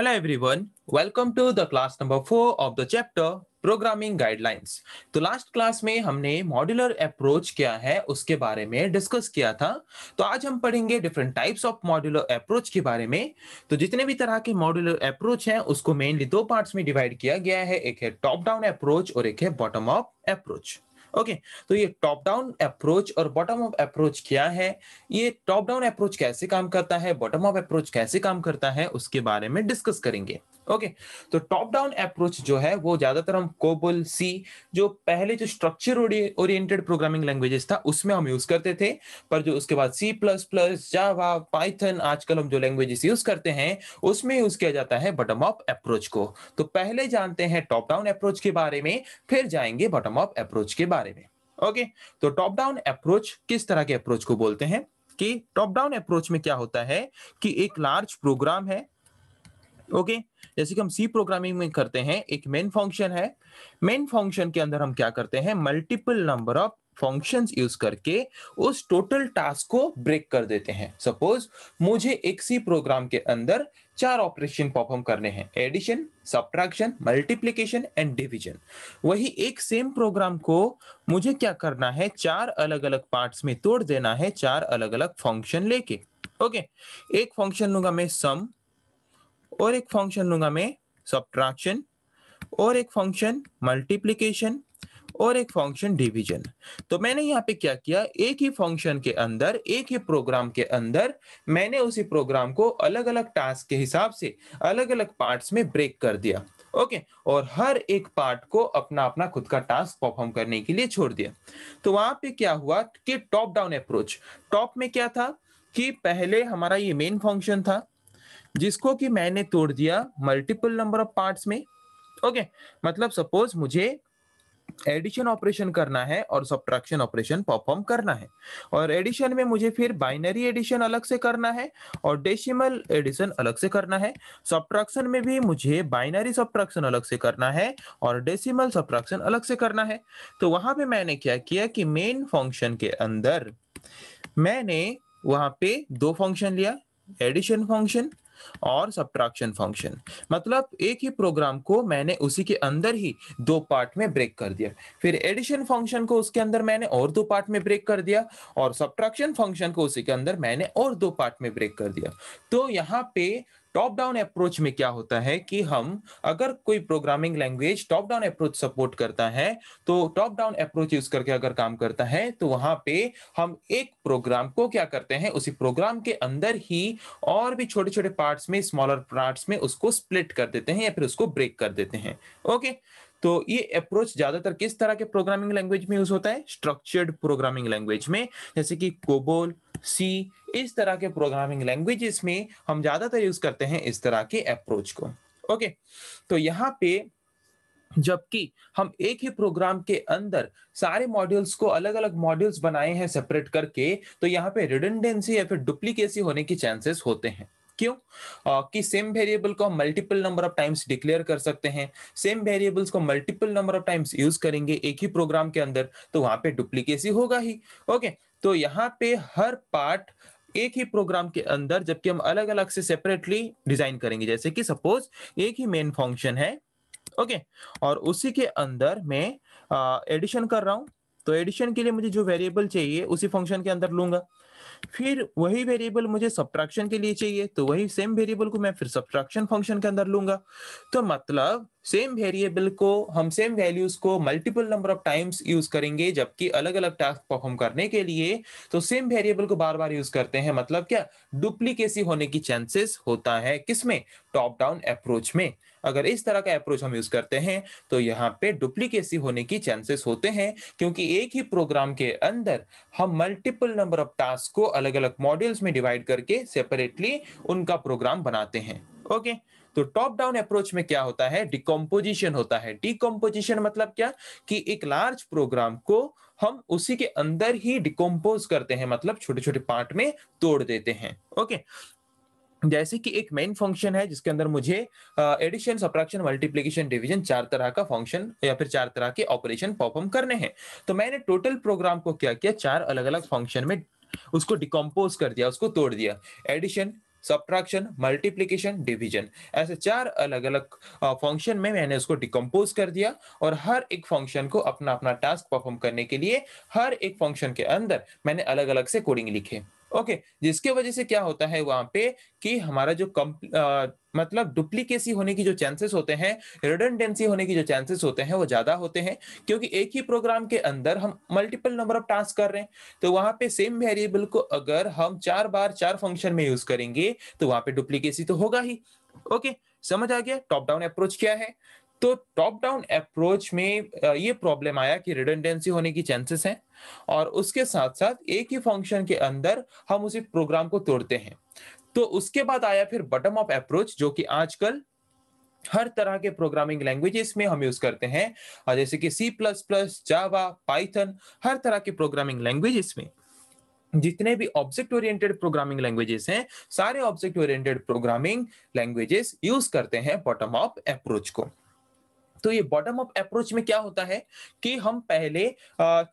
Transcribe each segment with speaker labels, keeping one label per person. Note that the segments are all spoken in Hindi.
Speaker 1: Hello everyone, welcome to the class number 4 of the chapter programming guidelines तो लास्ट क्लास में हमने मॉड्यूलर अप्रोच क्या है उसके बारे में डिस्कस किया था। तो आज हम पढ़ेंगे different types of modular approach के बारे में। तो जितने भी तरह के मॉड्यूलर अप्रोच हैं उसको मेनली दो पार्ट्स में डिवाइड किया गया है। एक है टॉप डाउन अप्रोच और एक है bottom up approach okay okay, तो ये टॉप डाउन अप्रोच और बॉटम अप अप्रोच क्या है? ये टॉप डाउन अप्रोच कैसे काम करता है बॉटम अप अप्रोच कैसे काम करता है उसके बारे में डिस्कस करेंगे। ओके तो टॉप डाउन अप्रोच जो है, वो ज़्यादातर हम कोबल सी जो पहले जो स्ट्रक्चर ओरिएंटेड प्रोग्रामिंग लैंग्वेजेस था, उसमें हम यूज़ करते थे। पर जो उसके बाद C plus plus Java Python आजकल हम जो लैंग्वेजेस यूज़ करते हैं, उसमें यूज़ किया जाता है बॉटम अप अप्रोच को। तो पहले जानते हैं टॉप डाउन अप्रोच के बारे में, फिर जाएँगे बॉटम अप अप्रोच के बारे में। ओके तो टॉप डाउन अप्रोच किस तरह के अप्रोच को बोलते हैं? कि टॉप डाउन अप्रोच में क्या होता है कि एक लार्ज प्रोग्राम है ओके? जैसे कि हम सी प्रोग्रामिंग में करते हैं, एक मेन फ़ंक्शन है। मेन फ़ंक्शन के अंदर हम क्या करते हैं? Multiple number of functions use करके उस टोटल टास्क को ब्रेक कर देते हैं। सपोज़ मुझे एक सी प्रोग्राम के अंदर चार ऑपरेशन परफॉर्म करने हैं। Addition subtraction multiplication and division वही एक सेम प्रोग्राम को मुझे क्या करना है? चार अलग अलग पार्ट्स में तोड़ देना है, चार अलग अलग फ़ंक्शन लेके। ओके? okay. एक फ़ंक्शन लूँगा मैं सम और एक फ़ंक्शन लूँगा मैं सब्ट्रैक्शन और एक फ़ंक्शन मल्टीप्लीकेशन और एक फ़ंक्शन डिवीज़न तो मैंने यहाँ पे क्या किया? एक ही फ़ंक्शन के अंदर, एक ही प्रोग्राम के अंदर, मैंने उसी प्रोग्राम को अलग अलग टास्क के हिसाब से अलग अलग पार्ट्स में ब्रेक कर दिया. ओके और हर एक पार्ट को अपना अपना खुद का टास्क परफॉर्म करने के लिए छोड़ दिया. तो वहाँ पे क्या हुआ? कि टॉप डाउन अप्रोच टॉप में क्या था? कि पहले हमारा ये मेन फ़ंक्शन था जिसको कि मैंने तोड़ दिया मल्टीपल नंबर ऑफ़ पार्ट्स में। ओके मतलब सपोज़ मुझे एडिशन ऑपरेशन करना है और सब्ट्रैक्शन ऑपरेशन परफॉर्म करना है। और एडिशन में मुझे फिर बाइनरी एडिशन अलग से करना है और डेसिमल एडिशन अलग से करना है। सब्ट्रैक्शन में भी मुझे बाइनरी सब्ट्रैक्शन अलग से करना है और डेसिमल सब्ट्रैक्शन अलग से करना है। तो वहाँ पे मैंने क्या किया कि मेन फ़ंक्शन के अंदर मैंने वहाँ पे दो फ़ंक्शन लिया एडिशन फ़ंक्शन और सब्ट्रैक्शन फ़ंक्शन मतलब एक ही प्रोग्राम को मैंने उसी के अंदर ही दो पार्ट में ब्रेक कर दिया। फिर एडिशन फ़ंक्शन को उसके अंदर मैंने और दो पार्ट में ब्रेक कर दिया और सब्ट्रैक्शन फ़ंक्शन को उसी के अंदर मैंने और दो पार्ट में ब्रेक कर दिया। तो यहाँ पे टॉप डाउन अप्रोच में क्या होता है कि हम अगर कोई programming language top down approach support करता है तो टॉप डाउन अप्रोच यूज़ करके अगर काम करता है तो वहाँ पे हम एक प्रोग्राम को क्या करते हैं, उसी प्रोग्राम के अंदर ही और भी छोटे छोटे पार्ट्स में स्मॉलर पार्ट्स में उसको स्प्लिट कर देते हैं या फिर उसको ब्रेक कर देते हैं। ओके तो ये अप्रोच ज़्यादातर किस तरह के प्रोग्रामिंग लैंग्वेज में यूज़ होता है? स्ट्रक्चर्ड प्रोग्रामिंग लैंग्वेज में, जैसे कि कोबोल सी इस तरह के प्रोग्रामिंग लैंग्वेजेस में हम ज़्यादातर यूज़ करते हैं इस तरह के अप्रोच को। ओके तो यहाँ पे जबकि हम एक ही प्रोग्राम के अंदर सारे मॉड्यूल्स को अलग अलग मॉड्यूल्स बनाए हैं सेपरेट करके तो यहाँ पे रिडेंडेंसी या फिर डुप्लीकेसी होने की चांसेस होते हैं। क्यों? आ, कि सेम वेरिएबल को हम multiple number of times declare कर सकते हैं। सेम वेरिएबल्स को multiple number of times use करेंगे एक ही प्रोग्राम के अंदर तो वहाँ पे डुप्लीकेसी होगा ही। ओके okay, तो यहाँ पे हर पार्ट एक ही प्रोग्राम के अंदर जबकि हम अलग अलग से सेपरेटली डिज़ाइन करेंगे। जैसे कि सपोज़ एक ही मेन फ़ंक्शन है ओके okay, और उसी के अंदर मैं एडिशन कर रहा हूँ। तो एडिशन के लिए मुझे जो वेरिएबल चाहिए उसी फ़ंक्शन के अंदर लूँगा। फिर वही वेरिएबल मुझे सब्ट्रैक्शन के लिए चाहिए तो वही सेम वेरिएबल को मैं फिर सब्ट्रैक्शन फ़ंक्शन के अंदर लूँगा। तो मतलब सेम वेरिएबल को, हम सेम वैल्यूज़ को multiple number of times use करेंगे, जबकि अलग अलग टास्क परफॉर्म करने के लिए तो सेम वेरिएबल को बार बार यूज़ करते हैं। मतलब क्या? डुप्लीकेसी होने की चांसेस होता है किसमें? टॉप डाउन अप्रोच में। अगर इस तरह का अप्रोच हम यूज़ करते हैं तो यहाँ पे डुप्लीकेसी होने की चांसेस होते हैं, क्योंकि एक ही प्रोग्राम के अंदर हम मल्टीपल नंबर ऑफ़ टास्क को अलग अलग मॉड्यूल्स में डिवाइड करके सेपरेटली उनका प्रोग्राम बनाते हैं। ओके तो टॉप डाउन अप्रोच में क्या होता है? डिकम्पोजिशन होता है। डिकम्पोजिशन मतलब क्या? कि एक लार्ज प्रोग्राम को हम उसी के अंदर ही डिकम्पोज करते हैं मतलब छोटे छोटे पार्ट में तोड़ देते हैं। ओके जैसे कि एक मेन फ़ंक्शन है, जिसके अंदर मुझे एडिशन सब्ट्रैक्शन मल्टीप्लिकेशन डिवीज़न चार तरह का फ़ंक्शन या फिर चार तरह के ऑपरेशन परफॉर्म करने हैं। तो मैंने टोटल प्रोग्राम को क्या किया? चार अलग अलग फ़ंक्शन में उसको डिकम्पोज कर दिया, उसको तोड़ दिया। एडिशन सब्ट्रैक्शन मल्टीप्लीकेशन डिविजन ऐसे चार अलग अलग फ़ंक्शन में मैंने उसको डिकम्पोज कर दिया और हर एक फ़ंक्शन को अपना अपना टास्क परफॉर्म करने के लिए हर एक फ़ंक्शन के अंदर मैंने अलग अलग से कोडिंग लिखे। ओके जिसके वजह से क्या होता है वहाँ पे कि हमारा जो कम मतलब डुप्लीकेसी होने की जो चांसेस होते हैं रिडंडेंसी होने की जो चांसेस होते हैं, वो ज़्यादा होते हैं, क्योंकि एक ही प्रोग्राम के अंदर हम मल्टीपल नंबर ऑफ़ टास्क कर रहे हैं। तो वहाँ पे सेम वेरिएबल को अगर हम चार बार चार फ़ंक्शन में यूज़ करेंगे तो वहाँ पे डुप्लीकेसी तो होगा ही। ओके समझ आ गया? टॉप डाउन अप्रोच क्या है? तो टॉप डाउन अप्रोच में ये प्रॉब्लम आया कि रिडंडेंसी होने की चांसेस हैं। और उसके साथ साथ एक ही फ़ंक्शन के अंदर हम उसी प्रोग्राम को तोड़ते हैं। तो उसके बाद आया फिर बटम ऑफ़ अप्रोच जो कि आजकल हर तरह के प्रोग्रामिंग लैंग्वेजेस में हम यूज़ करते हैं। जैसे कि C plus plus Java Python हर तरह के प्रोग्रामिंग लैंग्वेजेस में। जितने भी ऑब्जेक्ट ओरिएंटेड प्रोग्रामिंग लैंग्वेजेस हैं, सारे object oriented programming languages use करते हैं बॉटम ऑफ़ अप्रोच को। तो ये बॉटम अप अप्रोच में क्या होता है कि हम पहले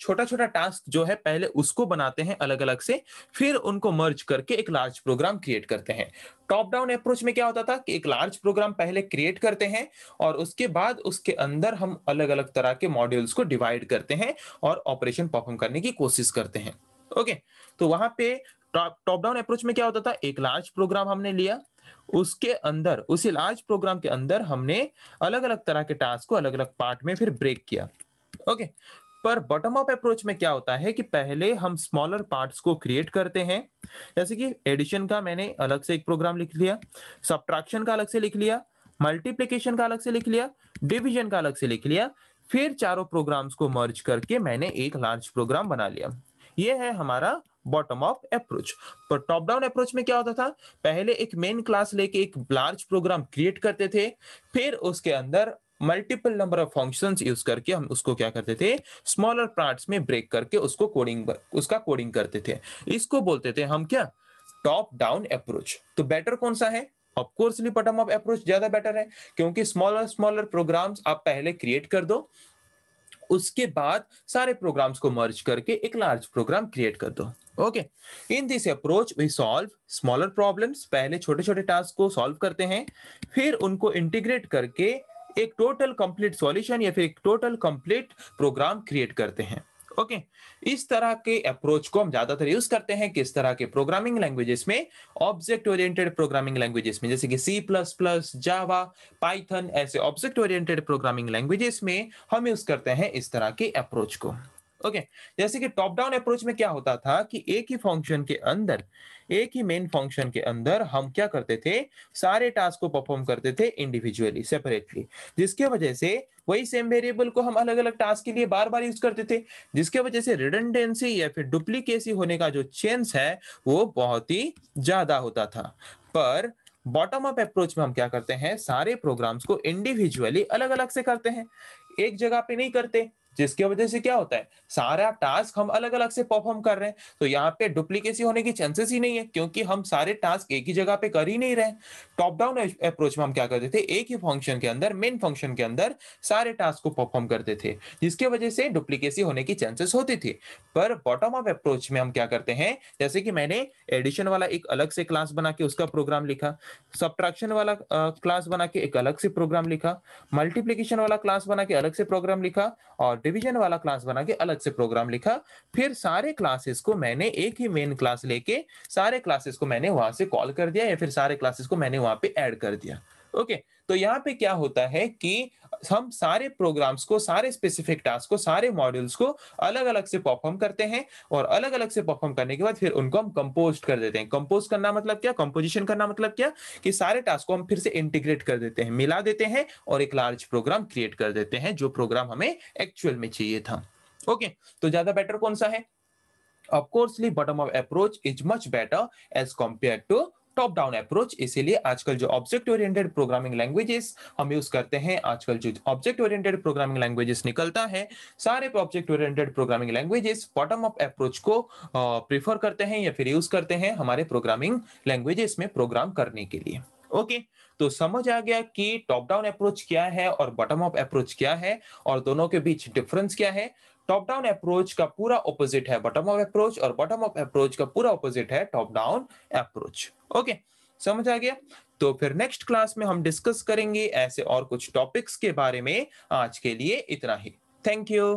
Speaker 1: छोटा छोटा टास्क जो है पहले उसको बनाते हैं अलग अलग से, फिर उनको मर्ज करके एक लार्ज प्रोग्राम क्रिएट करते हैं। टॉप डाउन अप्रोच में क्या होता था कि एक लार्ज प्रोग्राम पहले क्रिएट करते हैं और उसके बाद उसके अंदर हम अलग अलग तरह के मॉड्यूल्स को डिवाइड करते हैं और ऑपरेशन परफॉर्म करने की कोशिश करते हैं। ओके तो वहाँ पे टॉप डाउन अप्रोच में क्या होता था? एक लार्ज प्रोग्राम हमने लिया। उसके अंदर, उसी लार्ज प्रोग्राम के अंदर हमने अलग अलग तरह के टास्क को अलग अलग पार्ट में फिर ब्रेक किया। ओके, पर बॉटम अप अप्रोच में क्या होता है कि पहले हम स्मॉलर पार्ट्स को क्रिएट करते हैं। जैसे कि एडिशन का मैंने अलग से एक प्रोग्राम लिख लिया, सब्ट्रैक्शन का अलग से लिख लिया, मल्टीप्लीकेशन का अलग से लिख लिया, डिविजन का अलग से लिख लिया, फिर चारों प्रोग्राम्स को मर्ज करके मैंने एक लार्ज प्रोग्राम बना लिया। ये है हमारा बॉटम ऑफ़ अप्रोच पर टॉप डाउन अप्रोच में क्या होता था? पहले एक मेन क्लास लेके एक लार्ज प्रोग्राम क्रिएट करते थे, फिर उसके अंदर multiple number of functions use करके हम उसको क्या करते थे? स्मॉलर पार्ट्स में ब्रेक करके उसको कोडिंग उसका कोडिंग करते थे। इसको बोलते थे हम क्या? टॉप डाउन अप्रोच तो बेटर कौन सा है? Of coursely bottom of approach ज़्यादा बेटर है, क्योंकि स्मॉलर स्मॉलर प्रोग्राम्स आप पहले क्रिएट कर दो उसके बाद सारे प्रोग्राम्स को मर्ज करके एक लार्ज प्रोग्राम क्रिएट कर दो। Okay in this approach we solve smaller problems पहले छोटे छोटे टास्क को सॉल्व करते हैं, फिर उनको इंटीग्रेट करके एक टोटल कंप्लीट सॉल्यूशन या फिर एक टोटल कंप्लीट प्रोग्राम क्रिएट करते हैं। Okay okay. इस तरह के अप्रोच को हम ज़्यादातर यूज़ करते हैं किस तरह के प्रोग्रामिंग लैंग्वेजेस में ऑब्जेक्ट ओरिएंटेड प्रोग्रामिंग लैंग्वेजेस में, जैसे कि C plus plus Java Python ऐसे ऑब्जेक्ट ओरिएंटेड प्रोग्रामिंग लैंग्वेजेस में हम यूज़ करते हैं इस तरह के अप्रोच को ओके. जैसे कि टॉप डाउन अप्रोच में क्या होता था कि एक ही फ़ंक्शन के अंदर, एक ही मेन फ़ंक्शन के अंदर हम क्या करते थे? सारे टास्क को परफॉर्म करते थे इंडिविजुअली सेपरेटली जिसके वजह से वही सेम वेरिएबल को हम अलग अलग टास्क के लिए बार बार यूज़ करते थे। जिसके वजह से रिडंडेंसी या फिर डुप्लीकेसी होने का जो चांस है, वो बहुत ही ज़्यादा होता था। पर बॉटम अप अप्रोच में हम क्या करते हैं? सारे प्रोग्राम्स को इंडिविजुअली अलग अलग से करते हैं। एक जगह पे नहीं करते जिसकी वजह से क्या होता है? सारा टास्क हम अलग अलग से परफॉर्म कर रहे हैं। तो यहाँ पे डुप्लीकेसी होने की चांसेस ही नहीं है, क्योंकि हम सारे टास्क एक ही जगह पे कर ही नहीं रहे टॉप डाउन अप्रोच में हम क्या करते थे? एक ही फ़ंक्शन के अंदर मेन फ़ंक्शन के अंदर सारे टास्क को परफॉर्म करते थे, जिसकी वजह से डुप्लीकेसी होने की चांसेस होती थी। पर बॉटम ऑफ़ अप्रोच में हम क्या करते हैं? जैसे कि मैंने एडिशन वाला एक अलग से क्लास बना के उसका प्रोग्राम लिखा सब्ट्रैक्शन वाला क्लास बना के एक अलग से प्रोग्राम लिखा मल्टीप्लीकेशन वाला क्लास बना के अलग से प्रोग्राम लिखा, और डिवीज़न वाला क्लास बना के अलग से प्रोग्राम लिखा। फिर सारे क्लासेस को मैंने एक ही मेन क्लास लेके, सारे क्लासेस को मैंने वहाँ से कॉल कर दिया या फिर सारे क्लासेस को मैंने वहाँ पे ऐड कर दिया। ओके okay, तो यहाँ पे क्या होता है कि हम सारे प्रोग्राम्स को सारे स्पेसिफिक टास्क को सारे मॉड्यूल्स को अलग अलग से परफॉर्म करते हैं और अलग अलग से परफॉर्म करने के बाद फिर उनको हम कंपोज कर देते हैं। कंपोज करना मतलब क्या? कंपोजिशन करना मतलब क्या? कि सारे टास्क को हम फिर से इंटीग्रेट कर देते हैं मिला देते हैं और एक लार्ज प्रोग्राम क्रिएट कर देते हैं जो प्रोग्राम हमें एक्चुअल में चाहिए था। ओके okay, तो ज़्यादा बेटर कौन सा है? Of coursely bottom of approach is much better as compared to top down approach इसीलिए आजकल जो object oriented programming languages use use करते हैं, आजकल जो ऑब्जेक्ट ओरिएंटेड प्रोग्रामिंग लैंग्वेजेस निकलता है, सारे object oriented programming languages bottom up approach को प्रीफर करते हैं या फिर यूज़ करते हैं हमारे प्रोग्रामिंग लैंग्वेजेस में प्रोग्राम करने के लिए। ओके? तो समझ आ गया कि टॉप डाउन अप्रोच क्या है और बॉटम अप अप्रोच क्या है और दोनों के बीच डिफरेंस क्या है। टॉप डाउन अप्रोच का पूरा ऑपोजिट है बॉटम अप अप्रोच और बॉटम अप अप्रोच का पूरा ऑपोजिट है टॉप डाउन अप्रोच ओके? समझ आ गया? तो फिर नेक्स्ट क्लास में हम डिस्कस करेंगे ऐसे और कुछ टॉपिक्स के बारे में आज के लिए इतना ही। Thank you